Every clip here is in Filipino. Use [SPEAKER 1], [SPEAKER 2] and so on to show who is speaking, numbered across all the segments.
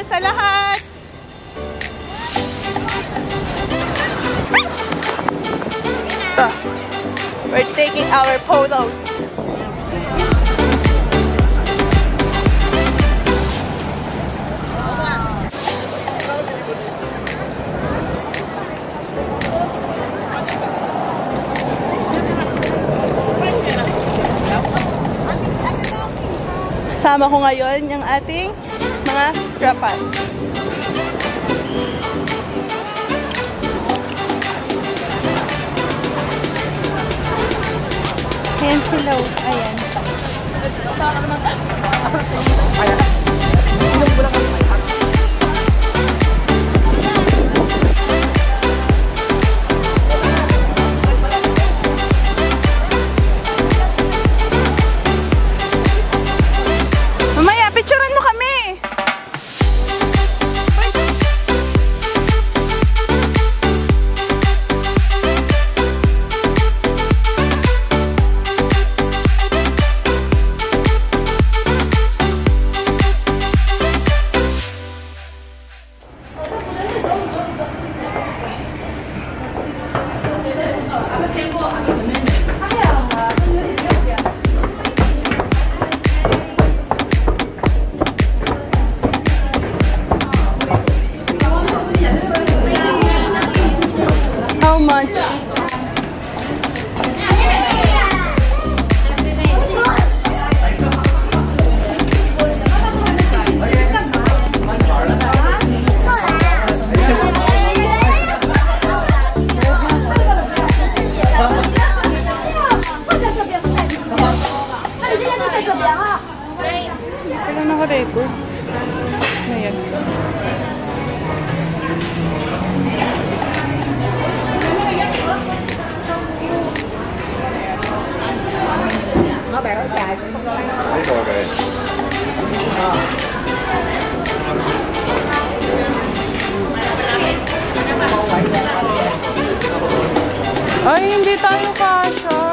[SPEAKER 1] po sa lahat! We're taking our photos. Sama ko ngayon yung ating mga rapat. Ayan sila. oh. Ayan. Mamaya, Ay, hindi tayo kasha.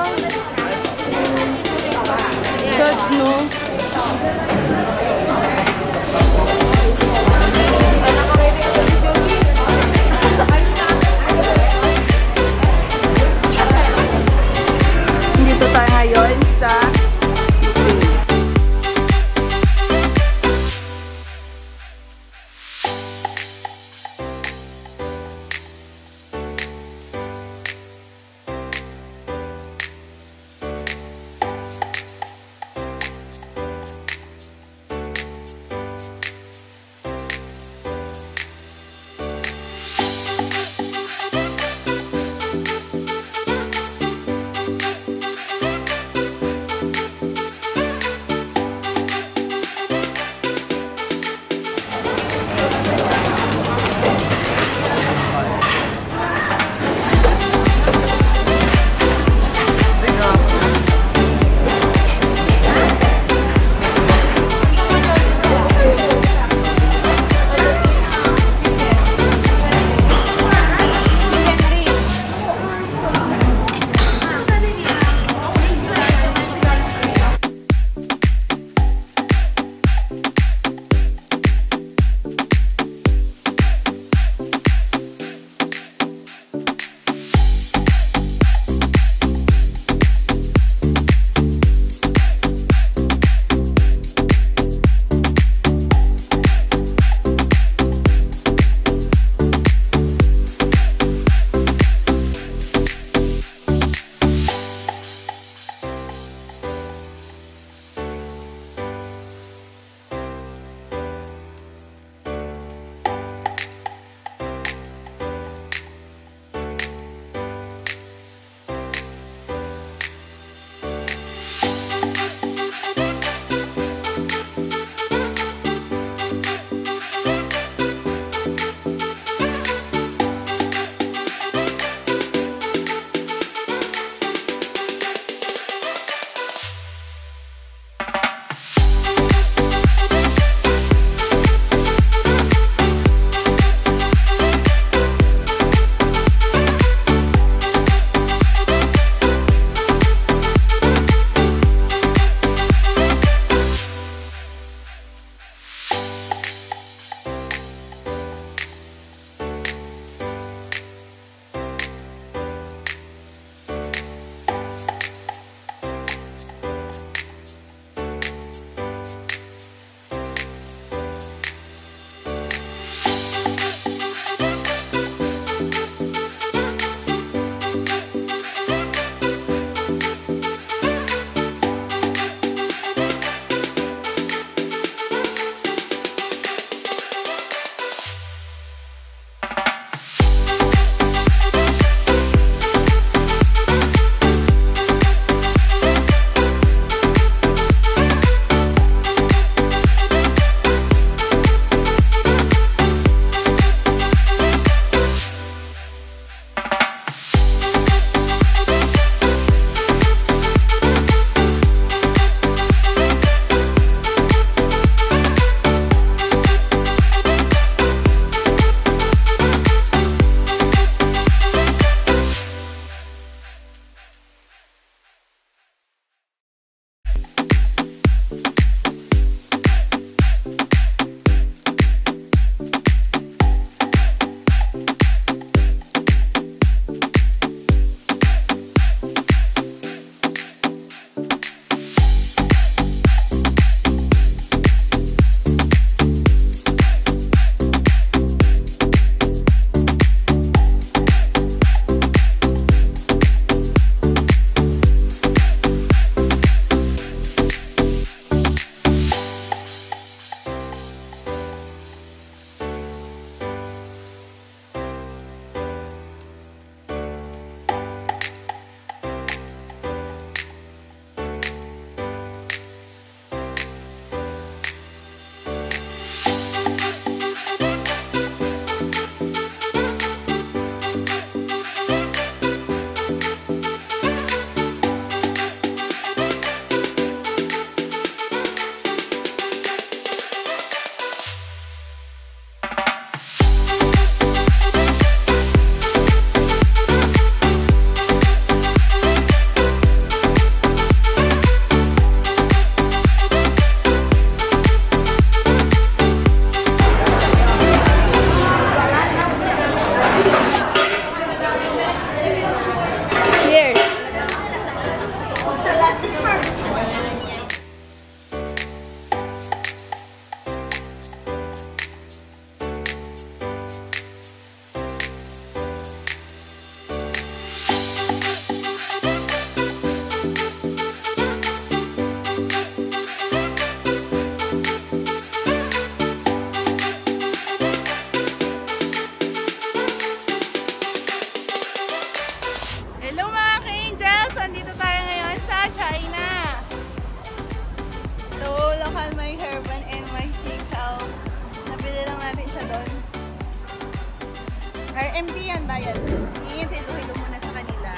[SPEAKER 1] MD yan bayad. Iintay hilo muna sa kanila.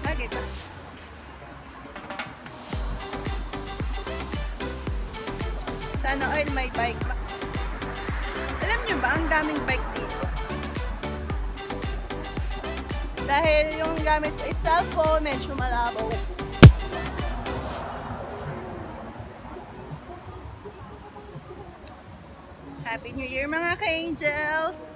[SPEAKER 1] Pa. Sana oil may bike. Alam nyo ba, ang daming bike dito. Dahil yung gamit ko is cellphone, medyo malabo. Happy New Year mga ka-angels!